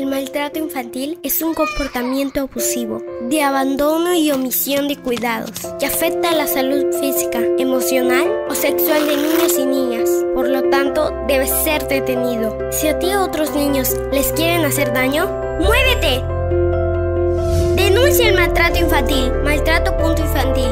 El maltrato infantil es un comportamiento abusivo, de abandono y omisión de cuidados, que afecta a la salud física, emocional o sexual de niños y niñas. Por lo tanto, debe ser detenido. Si a ti o otros niños les quieren hacer daño, ¡muévete! Denuncia el maltrato infantil, maltrato.infantil,